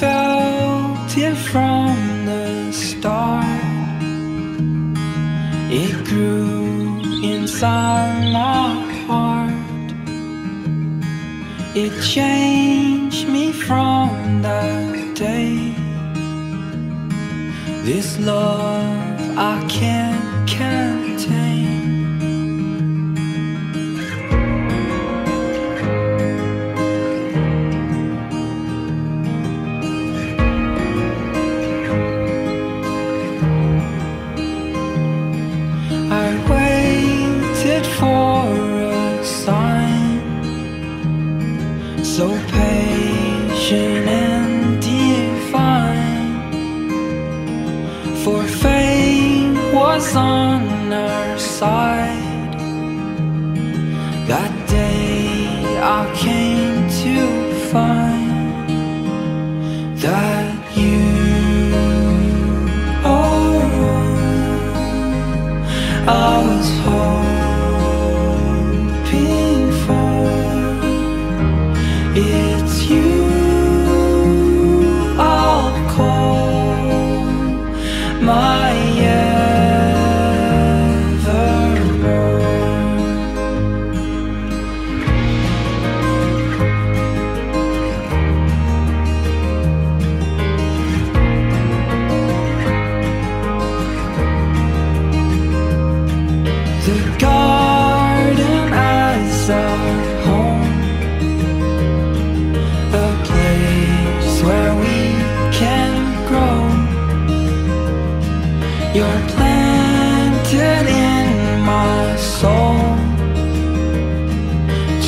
felt it from the start. It grew inside my heart. It changed me from that day. This love I can't contain. Side. That day I came to find That you are I was hoping for It's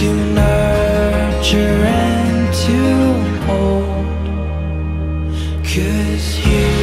To nurture and to hold. Cause you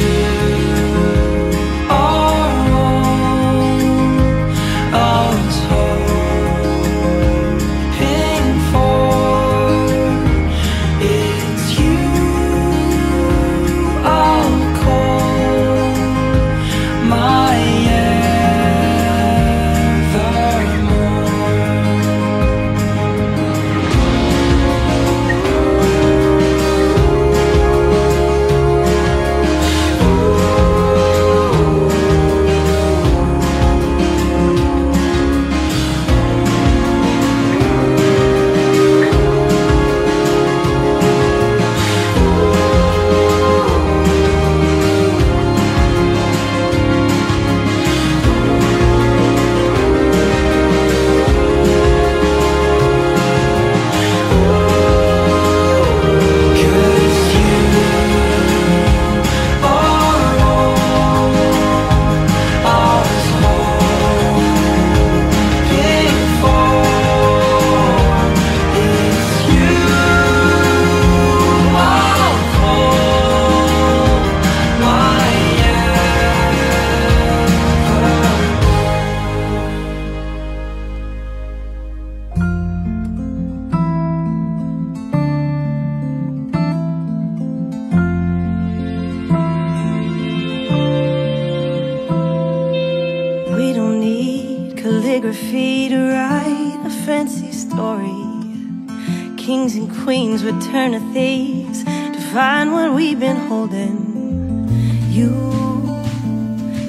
Kings and queens would turn to thieves to find what we've been holding. You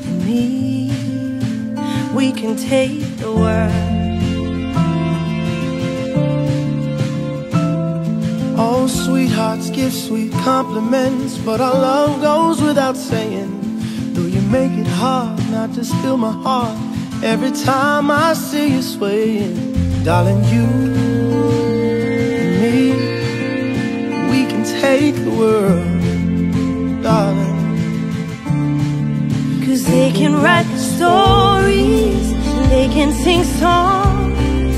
and me, we can take the world. All sweethearts give sweet compliments, but our love goes without saying. Though you make it hard not to steal my heart every time I see you swaying, darling, you take the world, darling. Cause they can write stories, and they can sing songs,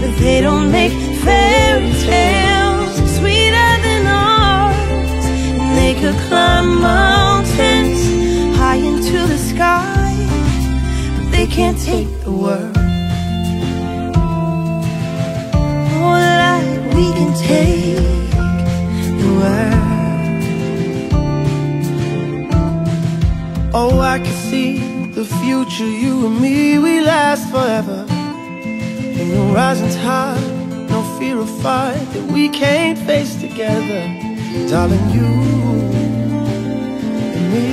but they don't make fairy tales sweeter than ours. And they could climb mountains high into the sky, but they can't take the world. We can take Oh, I can see the future, you and me, we last forever. Ain't no rising tide, no fear of fight that we can't face together. Darling, you and me,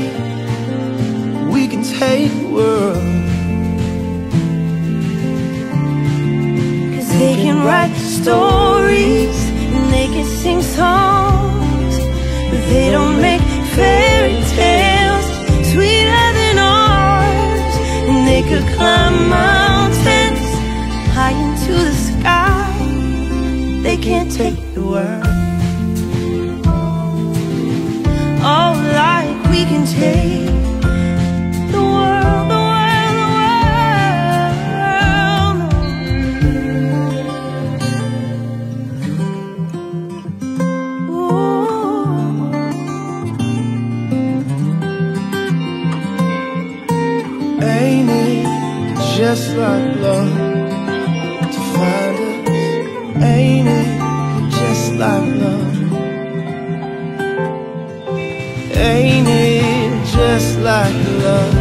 we can take the world. Cause they can write stories and they can sing songs, but they don't make fairy They can't take the world. Oh, like we can take the world, the world, the world. Ooh. Ain't it just like love like love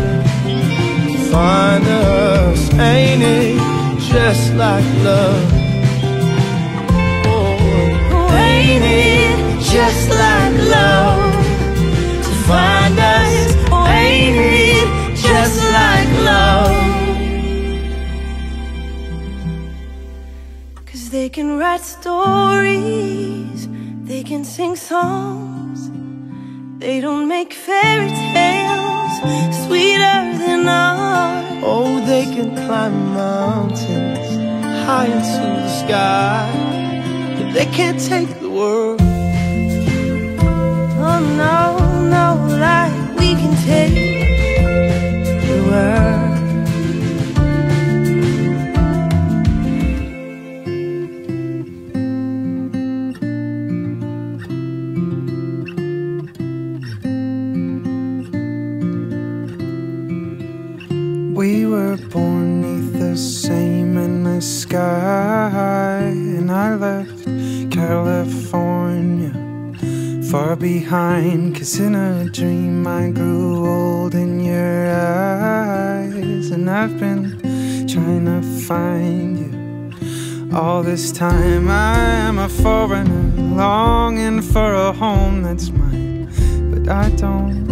find us? Ain't it just like love? Oh, ain't it just like love to find us? Oh, ain't it just like love? Cause they can write stories, they can sing songs, they don't make fairy tales they can climb mountains high into the sky, but they can't take the world. Oh no, no, like we can take California far behind. Cause in a dream I grew old in your eyes, and I've been trying to find you. All this time I am a foreigner, longing for a home that's mine, but I don't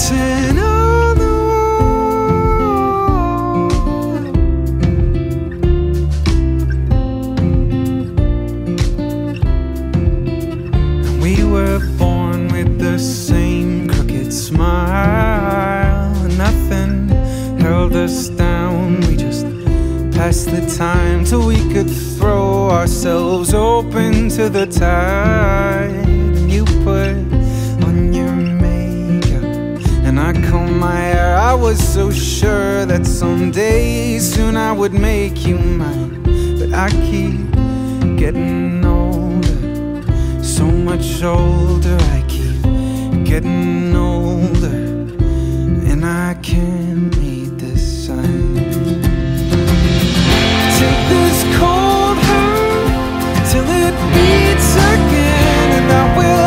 dancing on the wall. We were born with the same crooked smile. and Nothing held us down. We just passed the time till we could throw ourselves open to the tide. And you put I combed my hair. I was so sure that someday Soon I would make you mine. But I keep getting older So much older. I keep getting older And I can't meet the sun. Take this cold hurt Till it beats again And I will